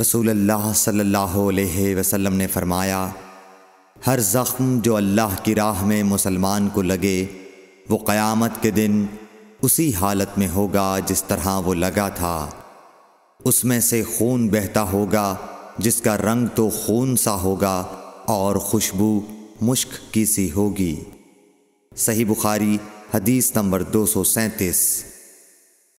रसूल अल्लाह सल्लल्लाहु अलैहि वसल्लम ने फरमाया, हर ज़ख्म जो अल्लाह की राह में मुसलमान को लगे, वो क़यामत के दिन उसी हालत में होगा जिस तरह वो लगा था। उसमें से खून बहता होगा, जिसका रंग तो खून सा होगा और खुशबू मुश्क की सी होगी। सही बुखारी, हदीस नंबर दो सौ सैंतीस।